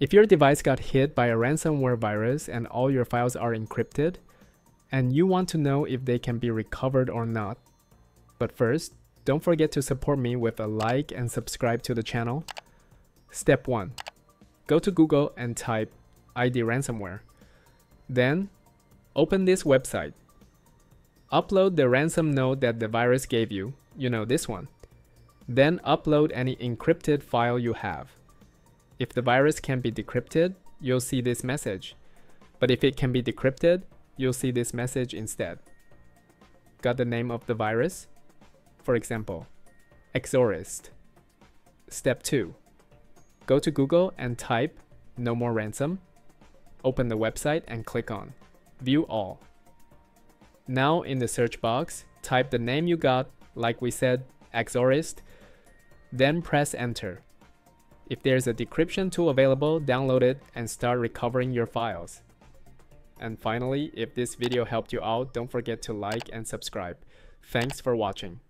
If your device got hit by a ransomware virus and all your files are encrypted, and you want to know if they can be recovered or not. But first, don't forget to support me with a like and subscribe to the channel. Step 1. Go to Google and type ID ransomware. Then, open this website. Upload the ransom node that the virus gave you, you know this one. Then upload any encrypted file you have. If the virus can be decrypted, you'll see this message. But if it can be decrypted, you'll see this message instead. Got the name of the virus? For example, Exorcist. Step 2. Go to Google and type no more ransom. Open the website and click on View All. Now in the search box, type the name you got, like we said, Exorcist, then press enter. If there's a decryption tool available, download it and start recovering your files. And finally, if this video helped you out, don't forget to like and subscribe. Thanks for watching.